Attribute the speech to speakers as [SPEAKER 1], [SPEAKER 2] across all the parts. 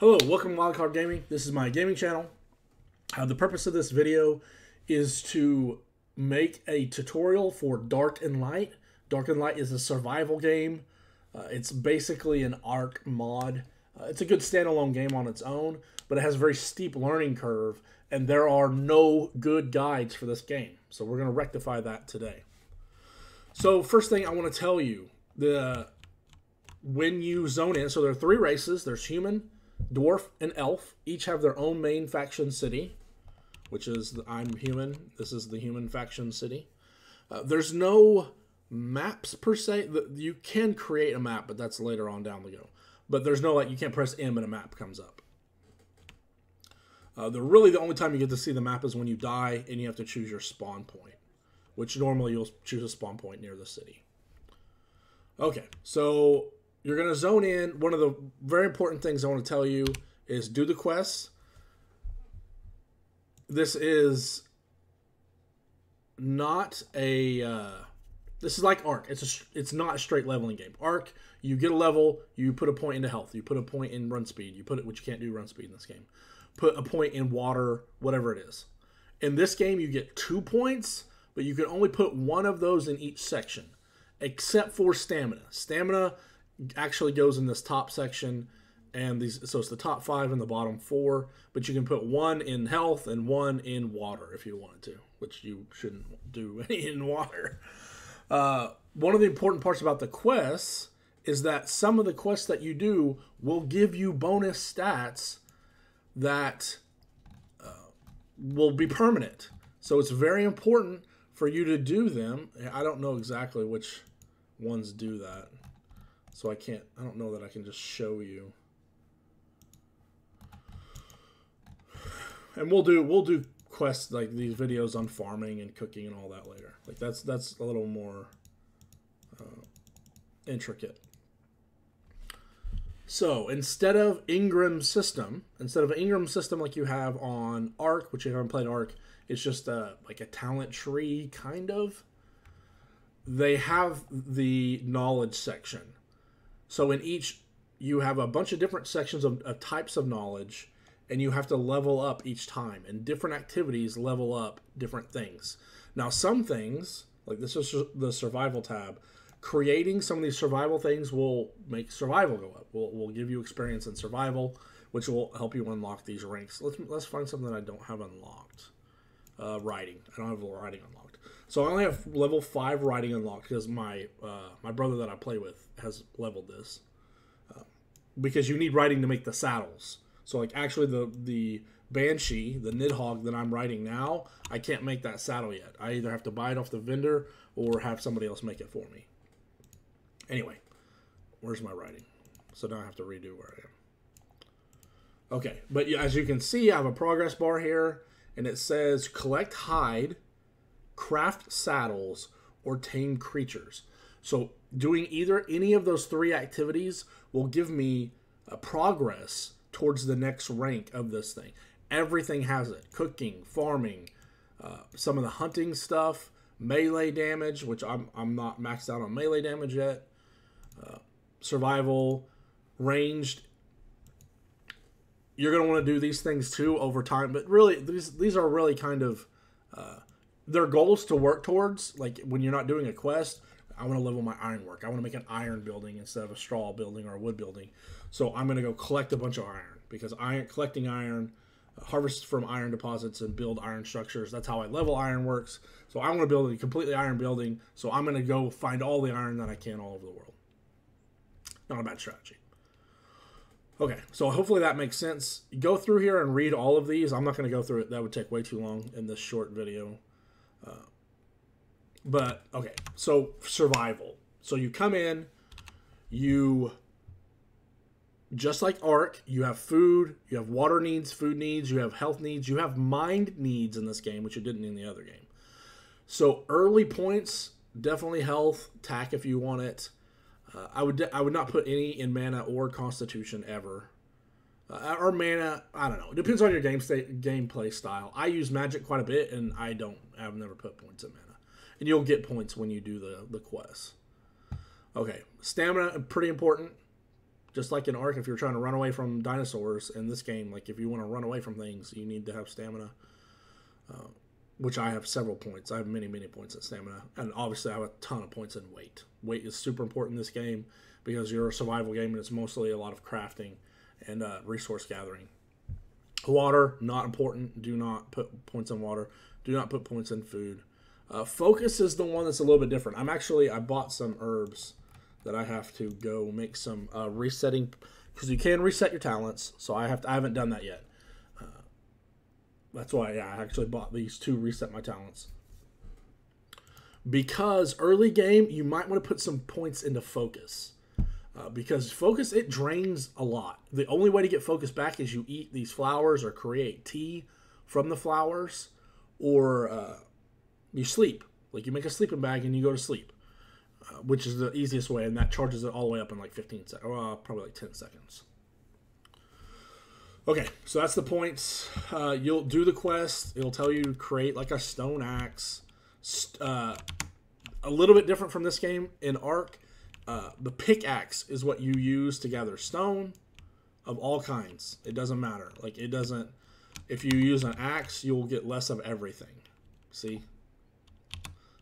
[SPEAKER 1] Hello, welcome to Wildcard Gaming. This is my gaming channel. Uh, the purpose of this video is to make a tutorial for Dark and Light. Dark and Light is a survival game. Uh, it's basically an ARK mod. Uh, it's a good standalone game on its own, but it has a very steep learning curve, and there are no good guides for this game. So we're going to rectify that today. So first thing I want to tell you, the when you zone in, so there are three races. There's human, dwarf, and elf. Each have their own main faction city, which is the, I'm human. This is the human faction city. Uh, there's no maps per se. You can create a map, but that's later on down the go. But there's no like you can't press M and a map comes up. Uh, the really the only time you get to see the map is when you die and you have to choose your spawn point, which normally you'll choose a spawn point near the city. Okay, so you're going to zone in. One of the very important things I want to tell you is do the quests. This is not a. Uh, this is like Ark. It's a. It's not a straight leveling game. Ark, you get a level, you put a point into health, you put a point in run speed, you put it, which you can't do run speed in this game. Put a point in water, whatever it is. In this game, you get two points, but you can only put one of those in each section, except for stamina. Stamina actually goes in this top section and these so it's the top five and the bottom four but you can put one in health and one in water if you wanted to which you shouldn't do any in water. Uh, one of the important parts about the quests is that some of the quests that you do will give you bonus stats that uh, will be permanent. So it's very important for you to do them. I don't know exactly which ones do that so I can't, I don't know that I can just show you. And we'll do, we'll do quests like these videos on farming and cooking and all that later. Like that's, that's a little more uh, intricate. So instead of Engram system, instead of an Engram system like you have on Ark, which you haven't played Ark, it's just a, like a talent tree kind of. They have the knowledge section. So in each, you have a bunch of different sections of, of types of knowledge, and you have to level up each time. And different activities level up different things. Now, some things, like this is the survival tab, creating some of these survival things will make survival go up. Will will give you experience in survival, which will help you unlock these ranks. Let's let's find something I don't have unlocked. Uh, riding. I don't have riding unlocked. So I only have level five riding unlocked because my uh, my brother that I play with has leveled this. Uh, because you need riding to make the saddles. So like actually the the banshee, the nidhogg that I'm riding now, I can't make that saddle yet. I either have to buy it off the vendor or have somebody else make it for me. Anyway, where's my riding? So now I have to redo where I am. Okay, but as you can see, I have a progress bar here, and it says collect hide craft saddles, or tame creatures. So doing either any of those three activities will give me a progress towards the next rank of this thing. Everything has it. Cooking, farming, uh, some of the hunting stuff, melee damage, which I'm, I'm not maxed out on melee damage yet, uh, survival, ranged. You're going to want to do these things too over time, but really, these, these are really kind of uh, their goals to work towards, like when you're not doing a quest, I want to level my ironwork. I want to make an iron building instead of a straw building or a wood building. So I'm going to go collect a bunch of iron because iron collecting iron, harvest from iron deposits and build iron structures. That's how I level iron works. So I want to build a completely iron building. So I'm going to go find all the iron that I can all over the world. Not a bad strategy. Okay, so hopefully that makes sense. Go through here and read all of these. I'm not going to go through it. That would take way too long in this short video. Uh, but okay, so survival. So you come in, you just like Ark, you have food, you have water needs, food needs, you have health needs, you have mind needs in this game, which you didn't in the other game. So early points, definitely health, tack if you want it. Uh, I would I would not put any in mana or constitution ever. Uh, or mana, I don't know. It depends on your game state, gameplay style. I use magic quite a bit, and I don't. I've never put points in mana, and you'll get points when you do the the quests. Okay, stamina pretty important. Just like in Ark, if you're trying to run away from dinosaurs in this game, like if you want to run away from things, you need to have stamina. Uh, which I have several points. I have many, many points in stamina, and obviously I have a ton of points in weight. Weight is super important in this game because you're a survival game and it's mostly a lot of crafting and uh, resource gathering. Water not important. Do not put points in water. Do not put points in food. Uh, focus is the one that's a little bit different. I'm actually I bought some herbs that I have to go make some uh, resetting because you can reset your talents. So I have to, I haven't done that yet. Uh, that's why yeah, I actually bought these to reset my talents. Because early game, you might want to put some points into focus. Uh, because focus it drains a lot. The only way to get focus back is you eat these flowers or create tea from the flowers, or uh, you sleep. Like you make a sleeping bag and you go to sleep, uh, which is the easiest way, and that charges it all the way up in like 15 seconds, uh, probably like 10 seconds. Okay, so that's the points. Uh, you'll do the quest. It'll tell you create like a stone axe. Uh, a little bit different from this game in Ark. Uh, the pickaxe is what you use to gather stone of all kinds. It doesn't matter. Like it doesn't. If you use an axe, you'll get less of everything. See.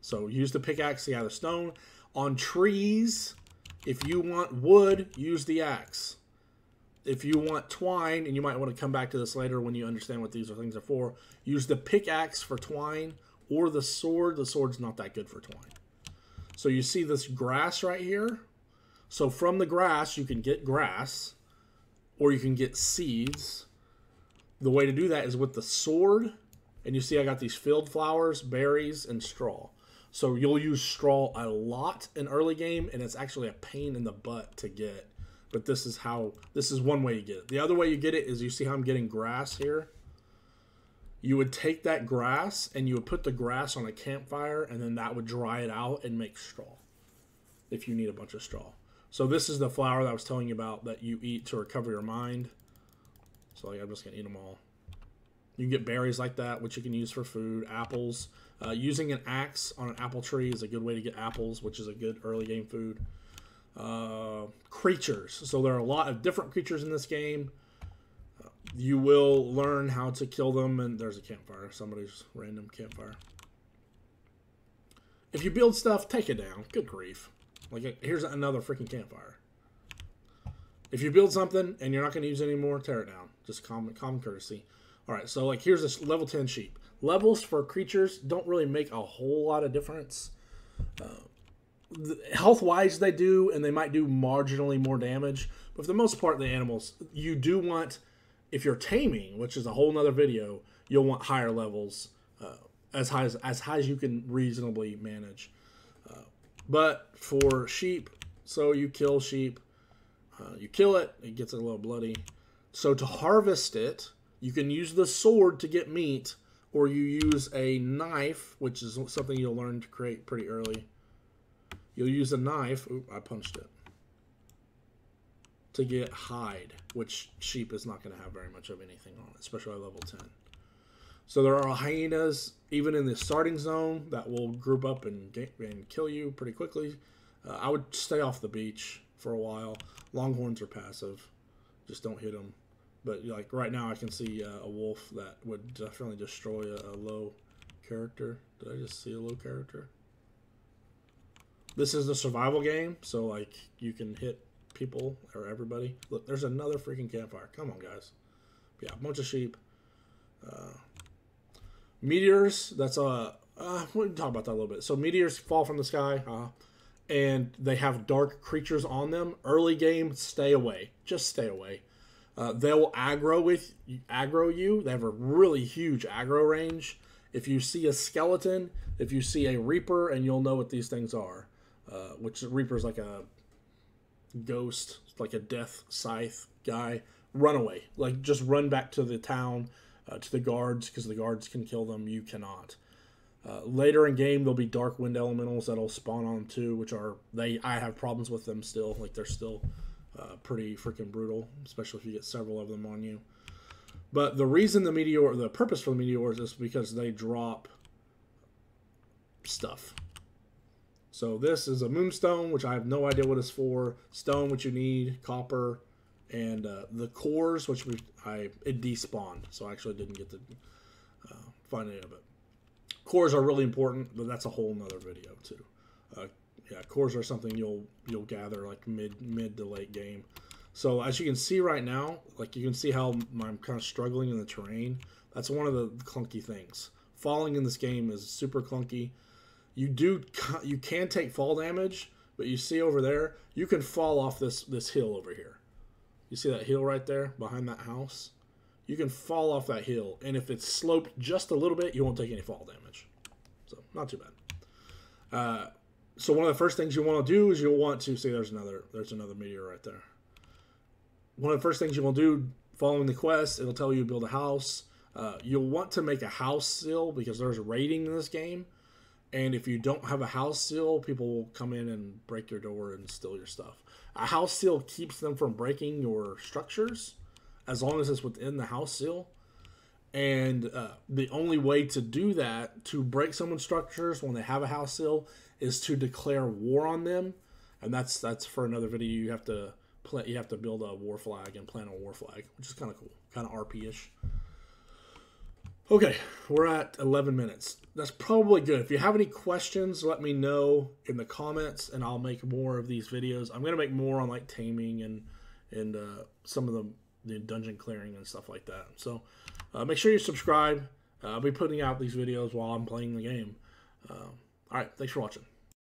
[SPEAKER 1] So use the pickaxe to gather stone. On trees, if you want wood, use the axe if you want twine, and you might want to come back to this later when you understand what these are things are for, use the pickaxe for twine or the sword. The sword's not that good for twine. So you see this grass right here. So from the grass, you can get grass or you can get seeds. The way to do that is with the sword. And you see I got these field flowers, berries, and straw. So you'll use straw a lot in early game, and it's actually a pain in the butt to get but this is how this is one way you get it. The other way you get it is you see how I'm getting grass here. You would take that grass and you would put the grass on a campfire and then that would dry it out and make straw. If you need a bunch of straw. So this is the flower that I was telling you about that you eat to recover your mind. So like, I'm just gonna eat them all. You can get berries like that, which you can use for food. Apples. Uh, using an axe on an apple tree is a good way to get apples, which is a good early game food uh, creatures. So there are a lot of different creatures in this game. You will learn how to kill them, and there's a campfire. Somebody's random campfire. If you build stuff, take it down. Good grief. Like, here's another freaking campfire. If you build something and you're not going to use it anymore, tear it down. Just common, common courtesy. All right, so like here's this level 10 sheep. Levels for creatures don't really make a whole lot of difference. Uh, health wise they do and they might do marginally more damage but for the most part the animals you do want if you're taming which is a whole nother video you'll want higher levels uh, as high as, as high as you can reasonably manage uh, but for sheep so you kill sheep uh, you kill it it gets a little bloody so to harvest it you can use the sword to get meat or you use a knife which is something you'll learn to create pretty early You'll use a knife. Oop, I punched it. To get hide, which sheep is not going to have very much of anything on it, especially at level 10. So there are hyenas, even in the starting zone, that will group up and, get, and kill you pretty quickly. Uh, I would stay off the beach for a while. Longhorns are passive. Just don't hit them. But like right now, I can see uh, a wolf that would definitely destroy a, a low character. Did I just see a low character? This is a survival game, so like you can hit people or everybody. Look, there's another freaking campfire. Come on, guys. Yeah, a bunch of sheep. Uh, meteors. That's a. Uh, uh, we can talk about that a little bit. So meteors fall from the sky, uh, and they have dark creatures on them. Early game, stay away. Just stay away. Uh, they will aggro with aggro you. They have a really huge aggro range. If you see a skeleton, if you see a reaper, and you'll know what these things are. Uh, which Reaper's like a ghost, like a death scythe guy. Run away, like just run back to the town, uh, to the guards, because the guards can kill them. You cannot. Uh, later in game, there'll be dark wind elementals that'll spawn on too, which are they. I have problems with them still. Like they're still uh, pretty freaking brutal, especially if you get several of them on you. But the reason the meteor, the purpose for the meteors is because they drop stuff So this is a moonstone, which I have no idea what it's for. Stone, which you need, copper, and uh, the cores, which we, I it despawned, so I actually didn't get to uh, find any of it. Cores are really important, but that's a whole nother video too. Uh, yeah, cores are something you'll you'll gather like mid mid to late game. So as you can see right now, like you can see how I'm kind of struggling in the terrain. That's one of the clunky things. Falling in this game is super clunky. You do you can take fall damage, but you see over there, you can fall off this this hill over here. You see that hill right there behind that house? You can fall off that hill, and if it's sloped just a little bit, you won't take any fall damage. So not too bad. Uh, so one of the first things you want to do is you'll want to see there's another there's another meteor right there. One of the first things you will do following the quest, it'll tell you to build a house. Uh, you'll want to make a house seal because there's raiding in this game. And if you don't have a house seal, people will come in and break your door and steal your stuff. A house seal keeps them from breaking your structures as long as it's within the house seal. And uh, the only way to do that, to break someone's structures when they have a house seal, is to declare war on them. And that's that's for another video. You have to you have to build a war flag and plant a war flag, which is kind of cool, kind of RP ish. Okay, we're at 11 minutes. That's probably good. If you have any questions, let me know in the comments, and I'll make more of these videos. I'm gonna make more on like taming and and uh, some of the, the dungeon clearing and stuff like that. So uh, make sure you subscribe. Uh, I'll be putting out these videos while I'm playing the game. Uh, all right, thanks for watching.